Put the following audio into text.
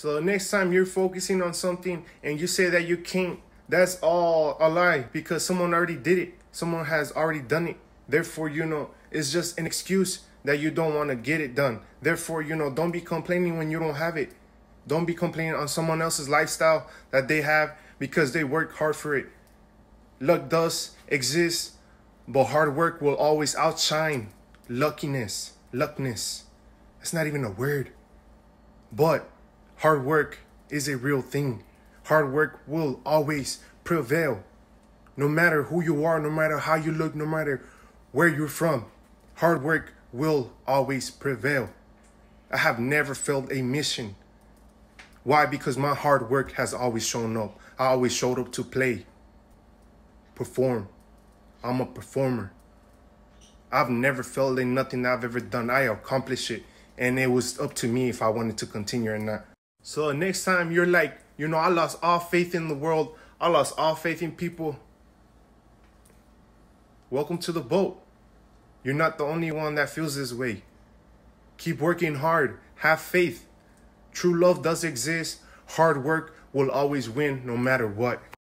So next time you're focusing on something and you say that you can't, that's all a lie because someone already did it. Someone has already done it. Therefore, you know, it's just an excuse that you don't want to get it done. Therefore, you know, don't be complaining when you don't have it. Don't be complaining on someone else's lifestyle that they have because they work hard for it. Luck does exist, but hard work will always outshine luckiness, luckness. That's not even a word. But hard work is a real thing. Hard work will always prevail. No matter who you are, no matter how you look, no matter where you're from, hard work will always prevail. I have never failed a mission. Why? Because my hard work has always shown up. I always showed up to play, perform. I'm a performer. I've never failed in nothing I've ever done. I accomplished it. And it was up to me if I wanted to continue or not. So next time you're like, you know, I lost all faith in the world. I lost all faith in people. Welcome to the boat. You're not the only one that feels this way. Keep working hard. Have faith. True love does exist. Hard work will always win no matter what.